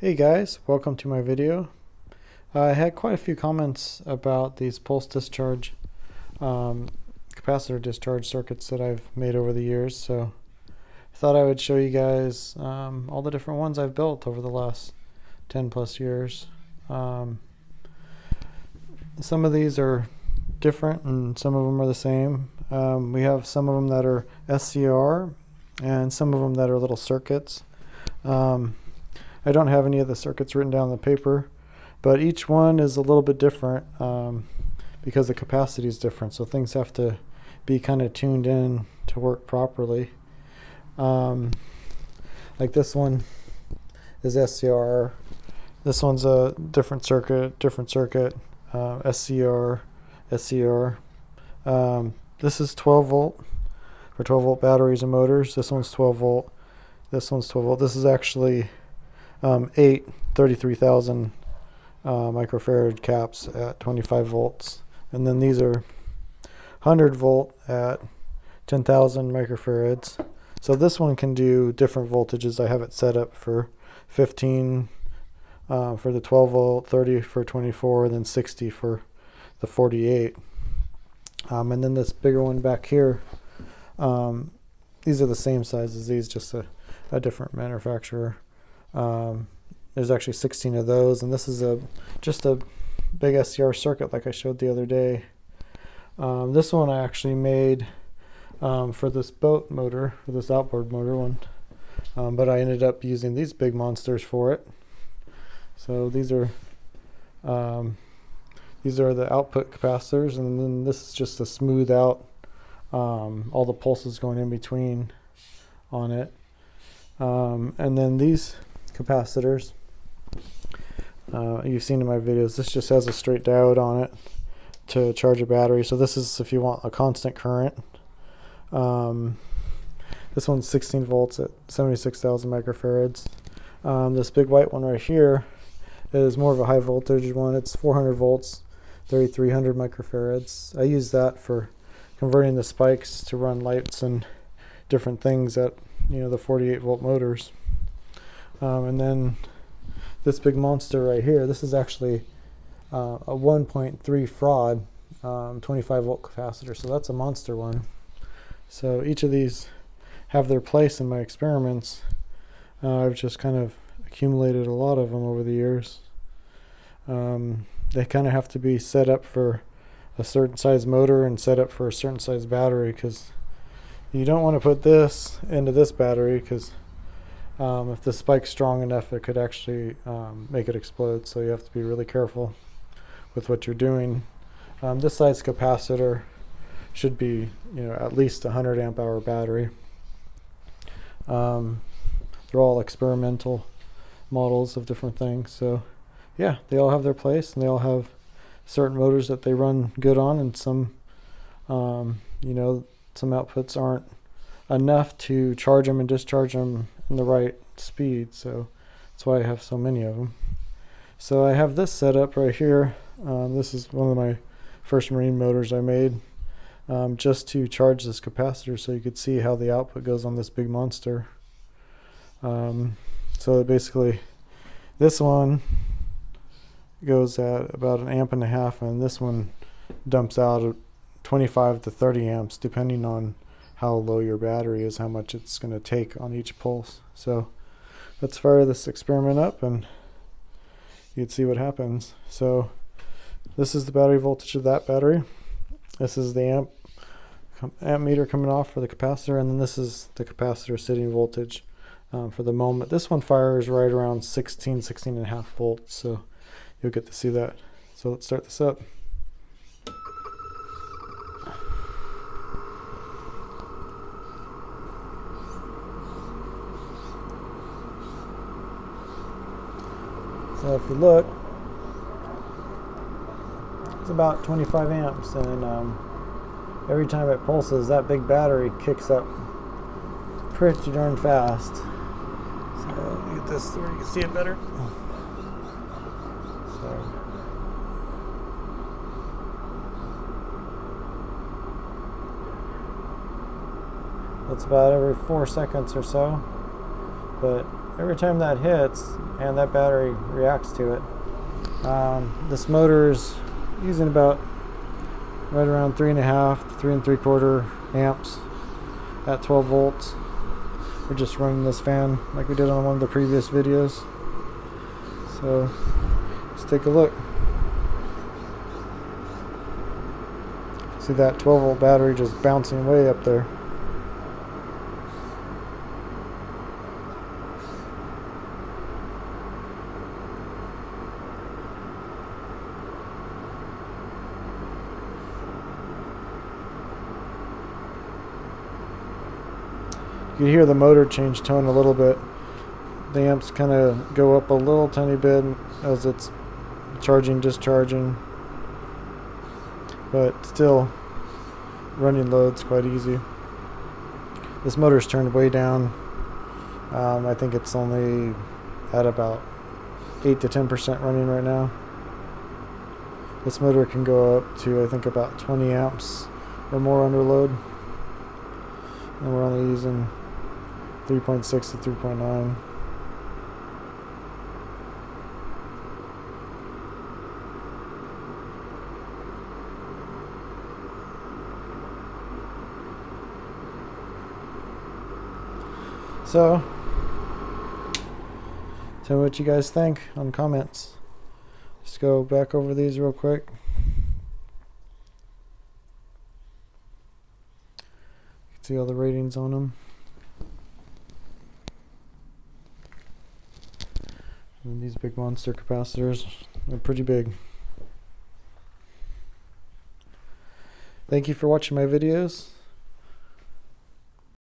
Hey guys, welcome to my video. I had quite a few comments about these pulse discharge um, capacitor discharge circuits that I've made over the years, so I thought I would show you guys um, all the different ones I've built over the last 10 plus years. Um, some of these are different and some of them are the same. Um, we have some of them that are SCR and some of them that are little circuits. I don't have any of the circuits written down on the paper, but each one is a little bit different um, because the capacity is different. So things have to be kind of tuned in to work properly. Um, like this one is SCR. This one's a different circuit, different circuit, uh, SCR, SCR. Um, this is 12 volt for 12 volt batteries and motors. This one's 12 volt. This one's 12 volt. This is actually um, eight 33,000 uh, microfarad caps at 25 volts. And then these are 100 volt at 10,000 microfarads. So this one can do different voltages. I have it set up for 15 uh, for the 12 volt, 30 for 24, and then 60 for the 48. Um, and then this bigger one back here, um, these are the same size as these, just a, a different manufacturer. Um, there's actually 16 of those, and this is a just a big SCR circuit like I showed the other day. Um, this one I actually made um, for this boat motor, for this outboard motor one, um, but I ended up using these big monsters for it. So these are um, these are the output capacitors, and then this is just to smooth out um, all the pulses going in between on it. Um, and then these capacitors, uh, you've seen in my videos, this just has a straight diode on it to charge a battery. So this is if you want a constant current. Um, this one's 16 volts at 76,000 microfarads. Um, this big white one right here is more of a high voltage one. It's 400 volts, 3300 microfarads. I use that for converting the spikes to run lights and different things at you know the 48 volt motors. Um, and then this big monster right here, this is actually uh, a 1.3 farad um, 25 volt capacitor. So that's a monster one. So each of these have their place in my experiments. Uh, I've just kind of accumulated a lot of them over the years. Um, they kind of have to be set up for a certain size motor and set up for a certain size battery because you don't want to put this into this battery because um, if the spike's strong enough it could actually um, make it explode. So you have to be really careful with what you're doing. Um, this size capacitor should be you know at least a 100 amp hour battery. Um, they're all experimental models of different things. So yeah they all have their place and they all have certain motors that they run good on and some um, you know some outputs aren't enough to charge them and discharge them in the right speed so that's why I have so many of them so I have this set up right here. Um, this is one of my first marine motors I made um, just to charge this capacitor so you could see how the output goes on this big monster. Um, so basically this one goes at about an amp and a half and this one dumps out 25 to 30 amps depending on how low your battery is how much it's going to take on each pulse so let's fire this experiment up and you'd see what happens so this is the battery voltage of that battery this is the amp amp meter coming off for the capacitor and then this is the capacitor sitting voltage um, for the moment this one fires right around 16 16 and a half volts so you'll get to see that. So let's start this up. So if you look, it's about 25 amps and um, every time it pulses that big battery kicks up pretty darn fast. So get this where you can see it better. So. That's about every four seconds or so. But every time that hits and that battery reacts to it. Um, this motor is using about right around three and a half, three and three quarter amps at 12 volts. We're just running this fan like we did on one of the previous videos. So let's take a look. See that 12 volt battery just bouncing way up there. You hear the motor change tone a little bit. The amps kind of go up a little tiny bit as it's charging, discharging. But still, running loads quite easy. This motor's turned way down. Um, I think it's only at about 8 to 10% running right now. This motor can go up to I think about 20 amps or more under load. And we're only using 3.6 to 3.9. So, tell me what you guys think on comments. Just go back over these real quick. See all the ratings on them. And these big monster capacitors, they're pretty big. Thank you for watching my videos.